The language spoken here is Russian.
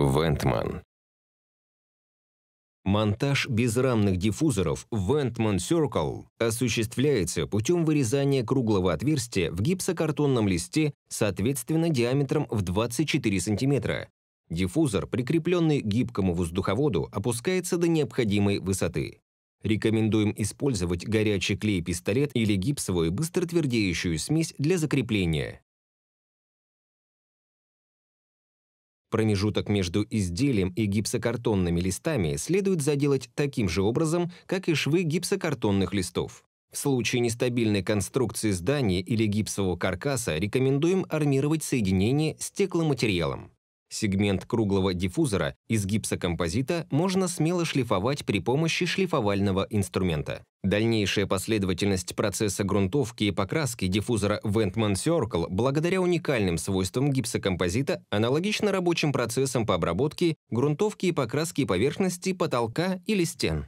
Вентман. Монтаж безрамных диффузоров Ventman Circle осуществляется путем вырезания круглого отверстия в гипсокартонном листе, соответственно диаметром в 24 см. Диффузор, прикрепленный к гибкому воздуховоду, опускается до необходимой высоты. Рекомендуем использовать горячий клей-пистолет или гипсовую быстротвердеющую смесь для закрепления. Промежуток между изделием и гипсокартонными листами следует заделать таким же образом, как и швы гипсокартонных листов. В случае нестабильной конструкции здания или гипсового каркаса рекомендуем армировать соединение стекломатериалом. Сегмент круглого диффузора из гипсокомпозита можно смело шлифовать при помощи шлифовального инструмента. Дальнейшая последовательность процесса грунтовки и покраски диффузора Ventman Circle благодаря уникальным свойствам гипсокомпозита аналогична рабочим процессам по обработке, грунтовке и покраске поверхности потолка или стен.